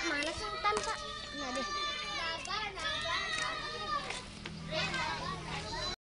ke mana sih hutan, Pak? Nah, deh.